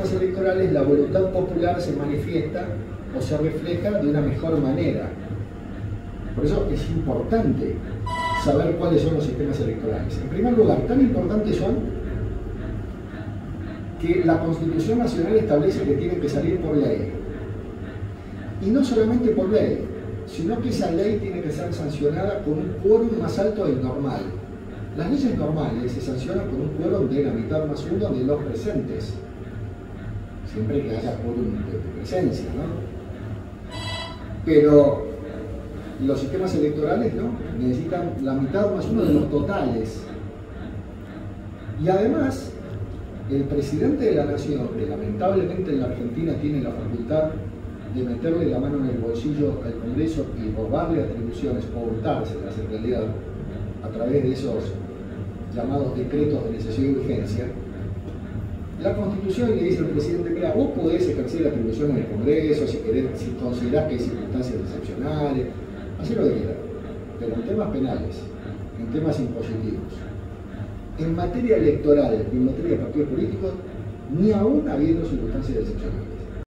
sistemas electorales la voluntad popular se manifiesta o se refleja de una mejor manera. Por eso es importante saber cuáles son los sistemas electorales. En primer lugar, tan importantes son que la Constitución Nacional establece que tienen que salir por ley. Y no solamente por ley, sino que esa ley tiene que ser sancionada con un quórum más alto del normal. Las leyes normales se sancionan con un quórum de la mitad más uno de los presentes, siempre que haya quórum de presencia, ¿no? Pero los sistemas electorales ¿no? necesitan la mitad más uno de los totales. Y además, el presidente de la nación, que lamentablemente en la Argentina tiene la facultad de meterle la mano en el bolsillo al Congreso y robarle atribuciones o hurtárselas en realidad a través de esos llamados decretos de necesidad y urgencia, la Constitución le dice al presidente, ejercer atribuciones en el Congreso si, querés, si considerás que hay circunstancias excepcionales, así lo que quieras, pero en temas penales, en temas impositivos, en materia electoral y en materia de partidos políticos, ni aún habiendo circunstancias excepcionales.